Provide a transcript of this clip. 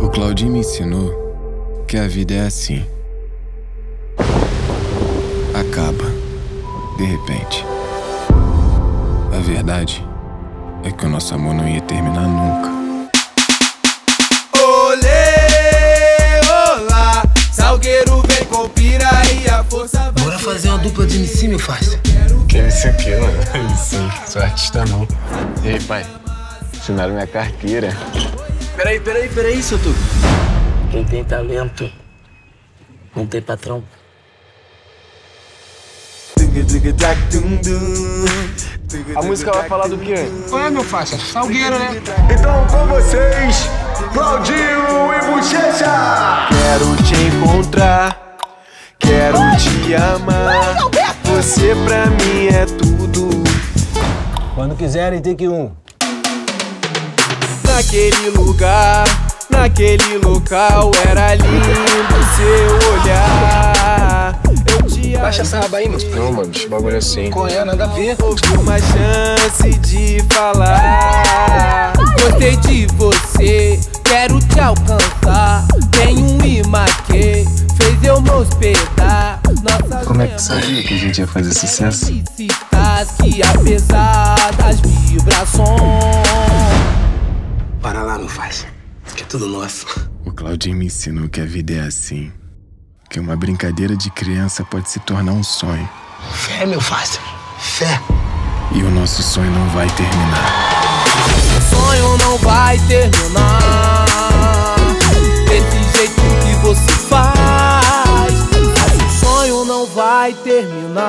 O Claudinho me ensinou que a vida é assim. Acaba, de repente. A verdade é que o nosso amor não ia terminar nunca. Olê, olá, Salgueiro vem com piraí, a força vai. Bora fazer uma dupla de MC, meu parceiro. Que MC aqui, mano? MC, sou artista não. E aí, pai? Assinaram minha carteira. Peraí, peraí, peraí, seu Tuco. Quem tem talento não tem patrão. A música vai falar do quê? Qual é, meu faixa? Salgueiro, né? Então com vocês, Claudinho e Bochecha! Quero te encontrar, quero te amar. Você pra mim é tudo. Quando quiserem, tem que um. Naquele lugar, naquele local, era lindo seu olhar. Eu te Baixa essa raba aí, mano. Não, mano, esse bagulho é assim. Qual é? Nada a ver. Houve uma chance de falar. Gostei de você, quero te alcançar. Tem um imã que fez eu me hospedar. Nossas Como é que sabia que a gente ia fazer sucesso? que apesar das vibrações. Que é tudo nosso. O Claudinho me ensinou que a vida é assim. Que uma brincadeira de criança pode se tornar um sonho. Fé, meu faixa. Fé. E o nosso sonho não vai terminar. O sonho não vai terminar Desse jeito que você faz Mas o sonho não vai terminar